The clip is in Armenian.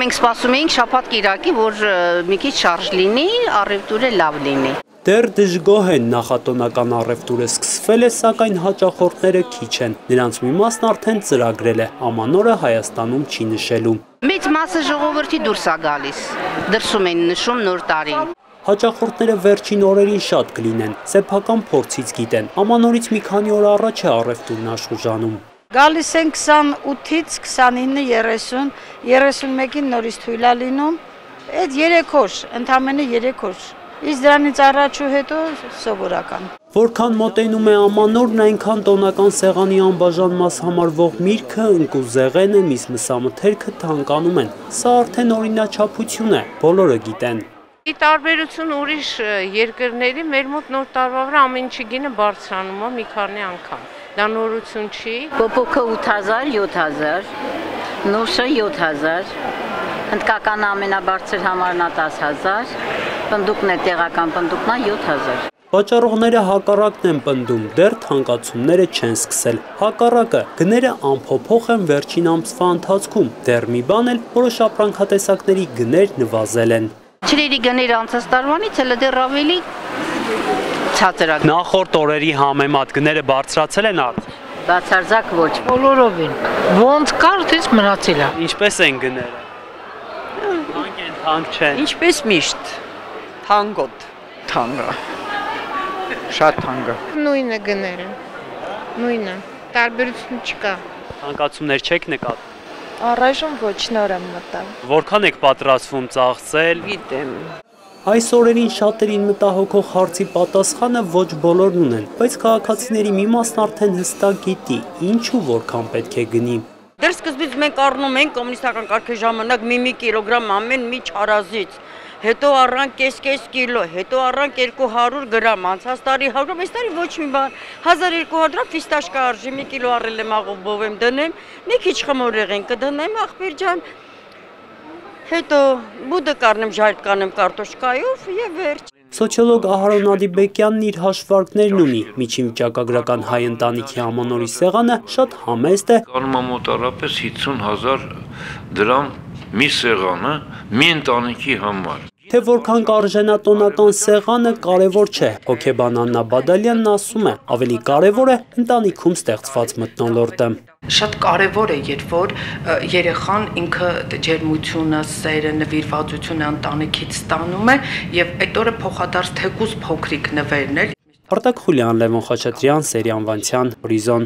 Մենք սպասում էինք շաբաթ կիրակի, որ մի քիչ շարժ լինի, առևտուրը լավ լինի։ Դեռ դժգոհ են նախատոնական առևտուրը սկսվել է, սակայն հաճախորդները քիչ են։ Նրանց մի մասն արդեն ծրագրել է, ամանորը Հայաստանում չի նշելու։ Մեծ մասը ժողովրդի դուրս է գալիս։ Դրսում են նշում նոր տարին։ Հաճախորդները վերջին օրերին շատ կլինեն, սեփական փորձից գիտեն։ Ամանորից մի քանի օր առաջ է առևտուրն աշխուժանում։ Գալիս են 28-ից 29-30, 31-ին նորից թույլ է լինում։ Այդ 3 օր, ընդամենը 3 օր։ Իսկ դրանից առաջ ու հետո սովորական։ Որքան մոտենում է ամանորն, այնքան տոնական սեղանի անբաժան մաս համարվող միրգը, ընկուզեղենը, միս մսամթերքը թանկանում են։ Սա արդեն օրինաչափություն է, բոլորը գիտեն։ Ի տարբերություն ուրիշ երկրների, մեր մոտ նոր տարվա վրա ամեն ինչի գինը բարձրանում է մի քանի անգամ։ Դա նորություն չի։ Պոպոկը 8000, 7000, նոշը 7000, հնդկական ամենաբարձր համարն է 10000, պնդուկն է տեղական պնդուկն է 7000։ Վաճառողները հակառակն են պնդում, դեռ թանկացումները չեն սկսել։ Հակառակը գները անփոփոխ են վերջին ամսվա ընթացքում։ Դեռ մի բան էլ որոշ ապրանքատեսակների գներ նվազել են։ Չրերի գները անցած տարվանից հələ դեռ ավելի ցածր է։ Նախորդ օրերի համեմատ գները բարձրացել են արդյոք։ Բացարձակ ոչ։ Բոլորովին։ Ոնց կար, դից մնացել է։ Ինչպես են գները։ Թանկ են, թանկ չեն։ Ինչպես միշտ։ Թանգոտ, թանգը։ Շատ թանգը։ Նույնը գները։ Նույնը։ Տարբերություն չկա։ Թանկացումներ չեք նկատում։ Առայժմ ոչ նոր եմ մտել։ Որքան եք պատրաստվում ծախսել։ Գիտեմ։ Այս օրերին շատերին մտահոգող հարցի պատասխանը ոչ բոլորն ունեն, բայց քաղաքացիների մի մասն արդեն հստակ գիտի, ինչու որքան պետք է գնի։ Դեռ սկզբից մենք առնում ենք կոմունիստական կարգի ժամանակ մի-մի կիլոգրամ ամեն մի չարազից հետո առանք կես-կես կիլո, հետո առանք 200 գրամ, անցած տարի 100 գրամ, այս տարի ոչ մի բան, 1200 դրամ ֆիստաշկա արժի, մի կիլո առել եմ աղոբով եմ դնեմ, մի քիչ խմորեղեն կդնեմ, ախպեր ջան, հետո բուդը կարնեմ, ժայթ կանեմ կարտոշկայով եւ վերջ։ Սոցիոլոգ Ահարոն Ադիբեկյանն իր հաշվարկներն ունի։ Միջին վիճակագրական հայ ընտանիքի ամանորի սեղանը շատ համեստ է։ Կանում է մոտարապես 50000 դրամ մի սեղանը մի ընտանիքի համար։ Թե որքան կարժենատոնական սեղանը կարևոր չէ։ Հոկեբան Աննա Բադալյանն ասում է, ավելի կարևոր է ընտանիքում ստեղծված մթնոլորտը։ Շատ կարևոր է, երբ որ երեխան ինքը ջերմությունը, սերը, նվիրվածությունը ընտանիքից ստանում է եւ այդ օրը փոխադարձ թեկուզ փոքրիկ նվերներ Արտակ Խուլյան, Լևոն Խաչատրյան, Սերյան Վանցյան, Հորիզոն